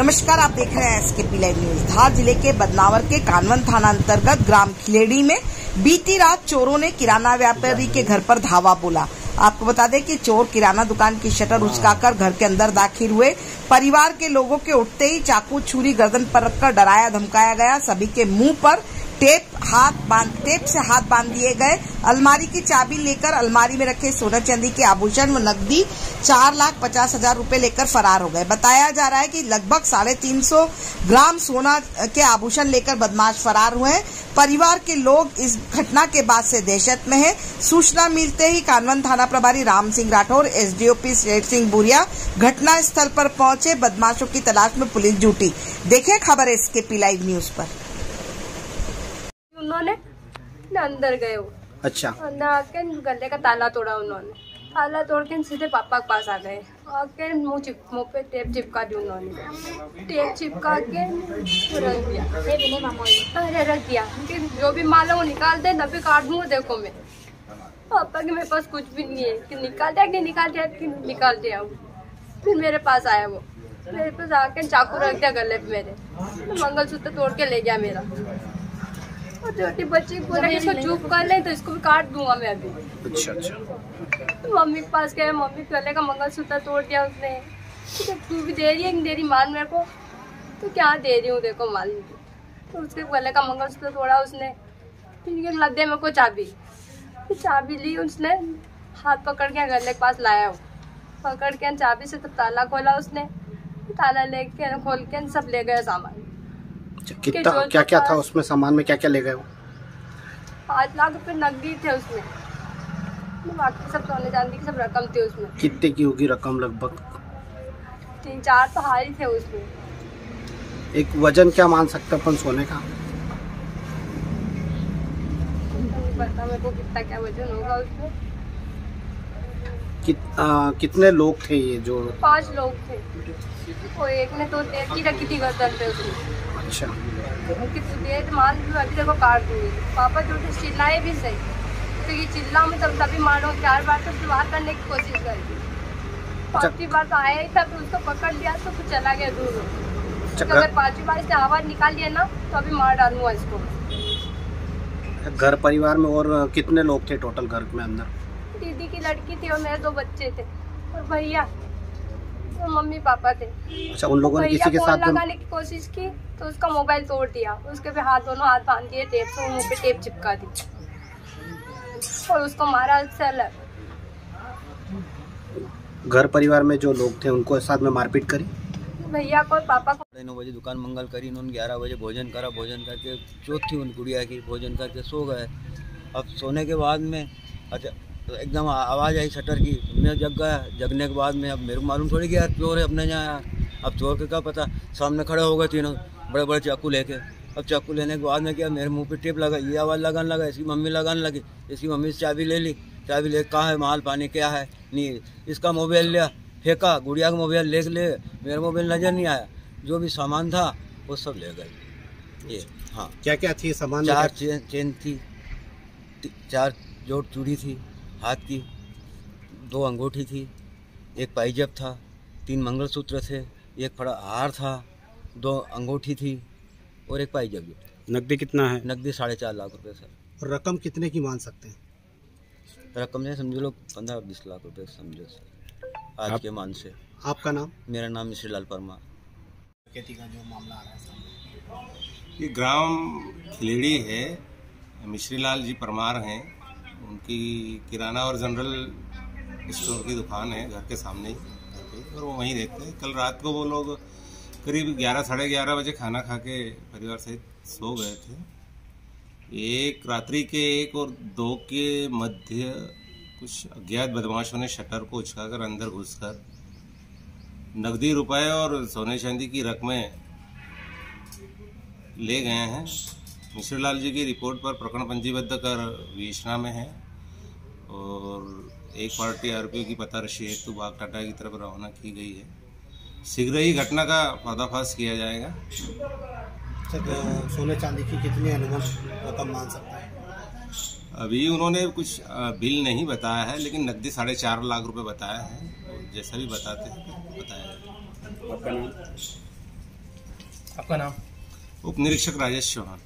नमस्कार, आप देख रहे हैं SK P live news Dhar ज़िले के बदनावर के कानवन थाना अंतर्गत ग्राम खिलेड़ी में बीती रात चोरों ने किराना व्यापारी के घर पर धावा बोला। आपको बता दें कि चोर किराना दुकान की शटर उचकाकर घर के अंदर दाखिल हुए। परिवार के लोगों के उठते ही चाकू, छुरी, गर्दन पर रखकर डराया, धमकाया गया। सभी के मुँह पर टेप, हाथ बाँध, टेप से हाथ बाँध दिए गए। अलमारी की चाबी लेकर अलमारी में रखे सोना चांदी के आभूषण व नकदी चार लाख पचास हज़ार रूपए लेकर फरार हो गए। बताया जा रहा है कि लगभग साढ़े तीन सौ ग्राम सोना के आभूषण लेकर बदमाश फरार हुए परिवार के लोग इस घटना के बाद से दहशत में है। सूचना मिलते ही कानवन थाना प्रभारी राम सिंह राठौर, एसडीओपी शेर सिंह बुरिया घटना स्थल पर पहुँचे। बदमाशों की तलाश में पुलिस जुटी। देखे खबर इसके पी लाइव न्यूज़ पर। उन्होंने ना अंदर गए वो। अच्छा। अंदर आके गले का ताला तोड़ा उन्होंने। ताला तोड़ के सीधे पापा के पास आ गए। आके मुँह चिप मुँह पे टेप चिपका दी उन्होंने। टेप चिपका के रख दिया। अरे रख दिया। कि जो भी माल है वो निकाल दे तभी काट दूँ देखो मैं। पापा के मेरे पास कुछ भी नहीं है। कि निकाल दिया कि निकाल दिया कि निकाल दिया वो फिर मेरे पास आया वो। मेरे पास आके चाकू रख दिया गले पे मेरे। मंगलसूत्र तोड़ के ले गया मेरा। और छोटी बच्ची को बोला कि इसको चुप कर ले तो इसको भी काट दूँगा मैं अभी। अच्छा अच्छा। मम्मी के पास गए मम्मी गले का मंगलसूत्र तोड़ दिया उसने। ठीक तू भी दे रही है कि दे रही माल मेरे को? तो क्या दे रही हूँ देखो माल तो उसके गले का मंगलसूत्र तोड़ा उसने। फिर लद्दे मेरे को चाबी। फिर चाबी ली उसने हाथ पकड़ के गले के पास लाया वो पकड़ के चाबी से तब ताला खोला उसने। ताला लेके खोल के सब ले गया सामान। कि कितना क्या क्या था उसमें सामान में क्या क्या ले गए वो? पाँच लाख रुपए नकदी थे उसमें। बाकी सब सोने चांदी की सब रकम थी उसमें। कितने की होगी रकम लगभग? तीन चार तो हार थे उसमें। एक वज़न क्या मान सकते अपन सोने का? पता मेरे को कितना क्या वज़न होगा उसमें। कित, आ, कितने लोग थे ये जो? पाँच लोग थे। वो एक ने तो की रखी थी गर्दन पे उसने। अच्छा। तू तो माल भी अभी देखो काट पापा जो थे चिल्लाए भी सही। तो ये चिल्ला में तब तभी मारो चार बार तो करने की कोशिश करी। पांचवी बार तो आया ही था तो उसको पकड़ लिया तो फिर चला गया दूर। तो अच्छा अगर पांचवी बार इसने आवाज़ निकाल लिया ना तो अभी मार डालूँगा इसको। घर परिवार में और कितने लोग थे टोटल घर में अंदर? दीदी की लड़की थी और मेरे दो बच्चे थे और भैया और मम्मी पापा थे। अच्छा उन लोगों ने किसी के साथ लगाने की कोशिश की तो उसका मोबाइल तोड़ दिया। उसके भी हाथ दोनों हाथ बाँध दिए टेप से मुँह पे टेप चिपका दी। और उसको मारा सेल। घर परिवार में जो लोग थे उनको साथ में मारपीट करी? भैया को और पापा को। साढ़े नौ बजे दुकान मंगल करी उन्होंने ग्यारह बजे भोजन करा भोजन करके चौथ थी उन गुड़िया की भोजन करके सो गए। अब सोने के बाद में अच्छा तो एकदम आवाज़ आई शटर की। मैं जग गया। जगने के बाद में अब मेरे को मालूम थोड़ी कि यार चोर है अपने यहाँ। अब चोर के क्या पता। सामने खड़े हो गए तीनों। बड़े बड़े चाकू लेके। अब चाकू लेने के बाद में क्या मेरे मुँह पे टेप लगा। ये आवाज़ लगाने लगा। इसकी मम्मी लगाने लगी। इसकी मम्मी से चाबी ले ली। चाबी ले कहाँ है माल? पानी क्या है? नहीं। इसका मोबाइल लिया। फेंका। गुड़िया का मोबाइल ले ले। मेरा मोबाइल नज़र नहीं आया। जो भी सामान था वो सब ले गए। ये। हाँ। क्या क्या थी सामान? चार चेन थी। चार जोड़ चूड़ी थी। हाथ की। दो अंगूठी थी एक पाइजब था तीन मंगलसूत्र थे एक बड़ा हार था दो अंगूठी थी और एक पाइजब। भी नकदी कितना है? नकदी साढ़े चार लाख रुपए सर। और रकम कितने की मान सकते हैं? रकम ने समझो लोग पंद्रह बीस लाख रुपए समझो सर आज आप- के मान से। आपका नाम? मेरा नाम मिश्री लाल परमार। खेती का जो मामला आ रहा है ये ग्राम खिलेड़ी है मिश्रीलाल जी परमार हैं। उनकी किराना और जनरल स्टोर की दुकान है, घर के सामने ही और वो वहीं रहते हैं। कल रात को वो लोग करीब ग्यारह, साढ़े ग्यारह बजे खाना खा के परिवार सहित सो गए थे। एक रात्रि के एक और दो के मध्य कुछ अज्ञात बदमाशों ने शटर को उचकाकर अंदर घुसकर नकदी रुपए और सोने चांदी की रकमें ले गए हैं। मिश्रलाल जी की रिपोर्ट पर प्रकरण पंजीबद्ध कर विवेचना में है। और एक पार्टी आरोपियों की पता रशी हेतु बाग टाटा की तरफ़ रवाना की गई है। शीघ्र ही घटना का पर्दाफाश किया जाएगा। अच्छा, सोने चांदी की कितनी अनुमान रकम मान सकता है? अभी उन्होंने कुछ बिल नहीं बताया है लेकिन नकदी साढ़े चार लाख रुपए बताया है। जैसा भी बताते हैं बताया आपका नाम? आपका नाम? उप निरीक्षक राजेश चौहान।